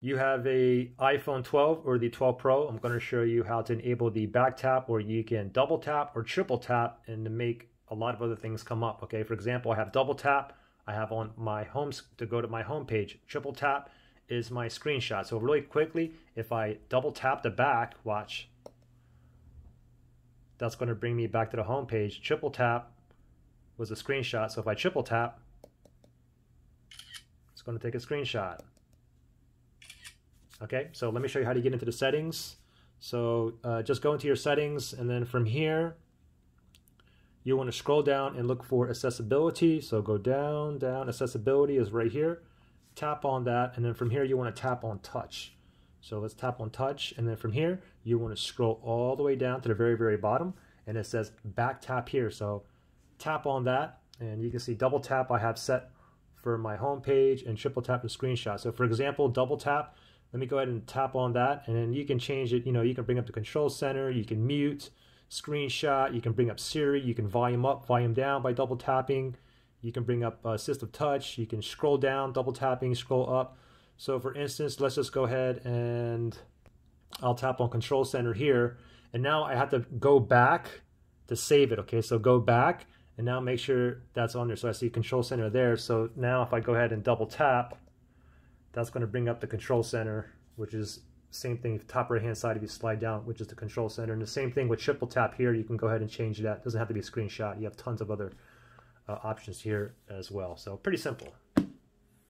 you have a iPhone 12 or the 12 Pro, I'm going to show you how to enable the back tap where you can double tap or triple tap and to make a lot of other things come up. Okay, for example, I have double tap. I have on my home to go to my home page. Triple tap is my screenshot. So really quickly, if I double tap the back, watch, that's going to bring me back to the home page. Triple tap was a screenshot. So if I triple tap, it's going to take a screenshot. Okay, so let me show you how to get into the settings. So uh, just go into your settings and then from here, you want to scroll down and look for accessibility. So go down, down, accessibility is right here. Tap on that and then from here you want to tap on touch. So let's tap on touch and then from here you want to scroll all the way down to the very, very bottom and it says back tap here. So tap on that and you can see double tap I have set for my home page and triple tap the screenshot. So for example, double tap let me go ahead and tap on that and then you can change it. You know, you can bring up the control center, you can mute, screenshot, you can bring up Siri, you can volume up, volume down by double tapping. You can bring up uh, assistive touch, you can scroll down, double tapping, scroll up. So for instance, let's just go ahead and I'll tap on control center here. And now I have to go back to save it. Okay, so go back and now make sure that's on there. So I see control center there. So now if I go ahead and double tap, that's going to bring up the control center, which is same thing, top right hand side if you slide down, which is the control center. And the same thing with triple tap here, you can go ahead and change that. It doesn't have to be a screenshot. You have tons of other uh, options here as well. So pretty simple.